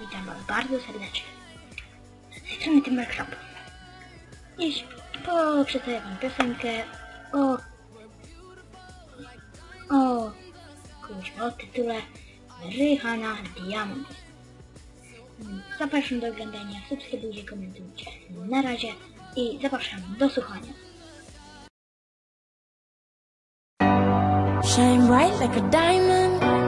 Witam Was bardzo serdecznie. Z tej strony Timber Club. Dziś przedstawię Wam piosenkę o... o... kuźwa, o tytule Ryhana Diamond. Zapraszam do oglądania, subskrybujcie, komentujcie. Na razie i zapraszam do słuchania. Shine bright like a diamond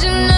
vision